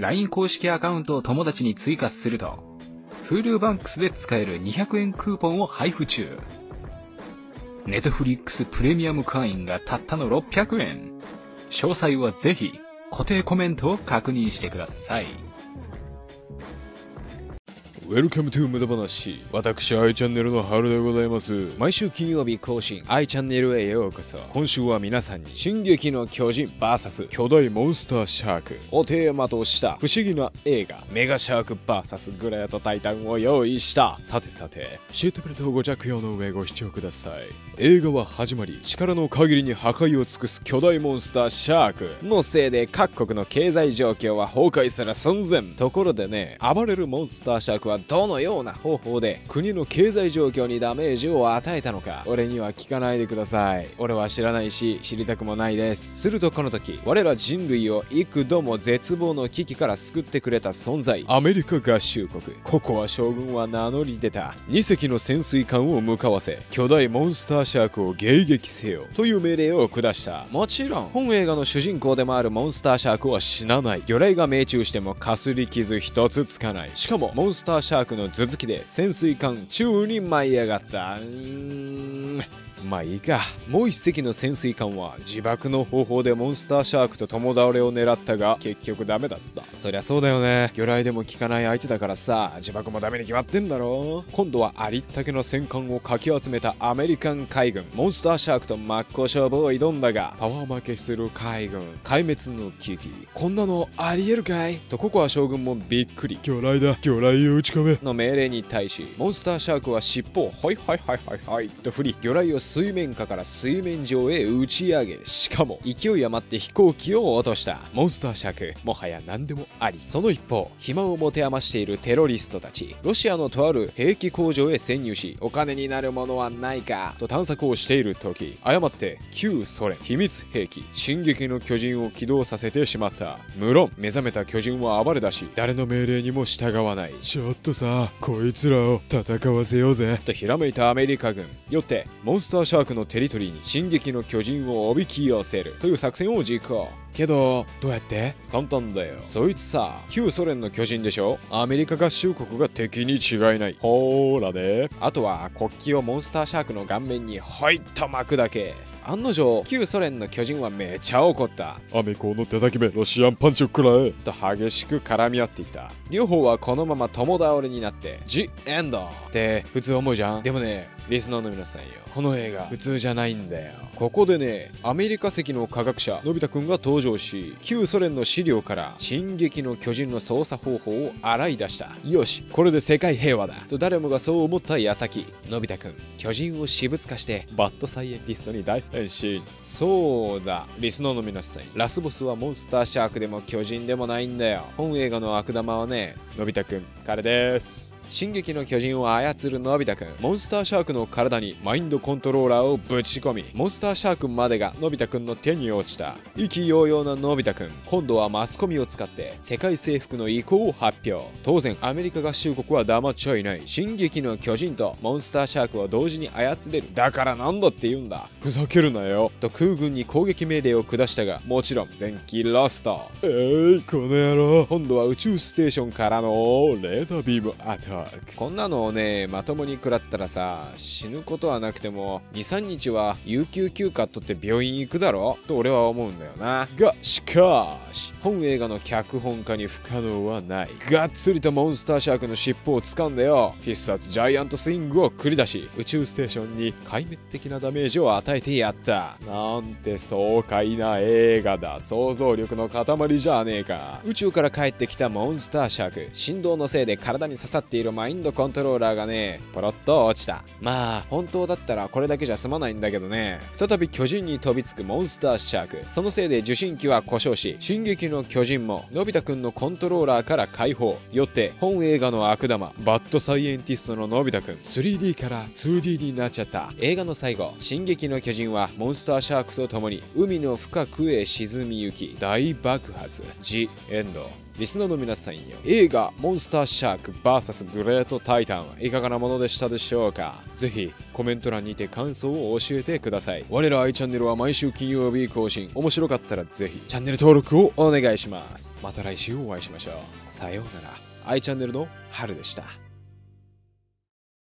LINE 公式アカウントを友達に追加すると、Hulu バンクスで使える200円クーポンを配布中。Netflix プレミアム会員がたったの600円。詳細はぜひ固定コメントを確認してください。 Welcome to 無駄話。私、i チャンネルの春でございます。毎週金曜日更新、i チャンネルへようこそ。今週は皆さんに、進撃の巨人 VS 巨大モンスターシャークをテーマとした不思議な映画、メガシャーク VS グレートタイタンを用意した。さてさて、シートベルトをご着用の上ご視聴ください。映画は始まり、力の限りに破壊を尽くす巨大モンスターシャークのせいで各国の経済状況は崩壊する寸前。ところでね、暴れるモンスターシャークはどのような方法で国の経済状況にダメージを与えたのか俺には聞かないでください。俺は知らないし知りたくもないです。するとこの時我ら人類を幾度も絶望の危機から救ってくれた存在。アメリカ合衆国。ここは将軍は名乗り出た。2隻の潜水艦を向かわせ巨大モンスターシャークを迎撃せよ。という命令を下した。もちろん本映画の主人公でもあるモンスターシャークは死なない。魚雷が命中してもかすり傷一つつかない。しかもモンスターシャークシャークの続きで潜水艦宙に舞い上がった。まあいいか。もう一隻の潜水艦は自爆の方法でモンスターシャークと共倒れを狙ったが結局ダメだった。そりゃそうだよね。魚雷でも効かない相手だからさ、自爆もダメに決まってんだろ。今度はありったけの戦艦をかき集めたアメリカン海軍。モンスターシャークと真っ向勝負を挑んだが、パワー負けする海軍。壊滅の危機。こんなのありえるかい？とココア将軍もびっくり。魚雷だ。魚雷を打ち込め。の命令に対し、モンスターシャークは尻尾をはいはいはいはいはいと振り、魚雷を水面下から水面上へ打ち上げしかも勢い余って飛行機を落とした。モンスターシャークもはや何でもあり。その一方暇を持て余しているテロリストたち。ロシアのとある兵器工場へ潜入しお金になるものはないかと探索をしている時誤って旧ソ連秘密兵器進撃の巨人を起動させてしまった。無論目覚めた巨人は暴れ出し誰の命令にも従わない。ちょっとさこいつらを戦わせようぜ。とひらめいたアメリカ軍。よってモンスターシャークののテリトリーに進撃の巨人をおびき寄せるという作戦を実行。けどどうやって？簡単だよ。そいつさ旧ソ連の巨人でしょ。アメリカ合衆国が敵に違いない。ほーらね。あとは国旗をモンスターシャークの顔面にほいっと巻くだけ。案の定旧ソ連の巨人はめちゃ怒った。アメコの手先めロシアンパンチを食らえ。と激しく絡み合っていた。両方はこのまま共倒れになってジ・エンド。って普通思うじゃん。でもねリスナーの皆さんよ。この映画普通じゃないんだよ。ここでねアメリカ籍の科学者のび太くんが登場し旧ソ連の資料から進撃の巨人の操作方法を洗い出した。よしこれで世界平和だ。と誰もがそう思った矢先のび太くん巨人を私物化してバッドサイエンティストに大変身。そうだ。リスナーの皆さんラスボスはモンスターシャークでも巨人でもないんだよ。本映画の悪玉はねのび太くん彼です進撃の巨人を操るのび太くん。モンスターシャークの体にマインドコントローラーをぶち込みモンスターシャークまでがのび太くんの手に落ちた。意気揚々なのび太くん。今度はマスコミを使って世界征服の意向を発表。当然アメリカ合衆国は黙っちゃいない。進撃の巨人とモンスターシャークを同時に操れる。だからなんだって言うんだ。ふざけるなよ。と空軍に攻撃命令を下したがもちろん前期ロスト。えい、この野郎。今度は宇宙ステーションからのレーザービーム。アタックこんなのをねまともに食らったらさ死ぬことはなくても23日は有給休暇取って病院行くだろ？と俺は思うんだよな。がしかし本映画の脚本家に不可能はない。がっつりとモンスターシャークの尻尾を掴んでよ。必殺ジャイアントスイングを繰り出し宇宙ステーションに壊滅的なダメージを与えてやった。なんて爽快な映画だ。想像力の塊じゃねえか。宇宙から帰ってきたモンスターシャーク。振動のせいで体に刺さっているマインドコントローラーがね、ポロッと落ちた。まあ、本当だったらこれだけじゃ済まないんだけどね、再び巨人に飛びつくモンスターシャーク。そのせいで受信機は故障し、進撃の巨人も、のび太くんのコントローラーから解放。よって、本映画の悪玉、バッドサイエンティストののび太くん、3D から 2D になっちゃった。映画の最後、進撃の巨人は、モンスターシャークと共に、海の深くへ沈みゆき、大爆発。ジ・エンド。リスナーの皆さんよ映画モンスターシャーク VS グレートタイタンはいかがなものでしたでしょうか？ぜひコメント欄にて感想を教えてください。我ら i チャンネルは毎週金曜日更新。面白かったらぜひチャンネル登録をお願いします。また来週お会いしましょう。さようなら。i チャンネルの春でした。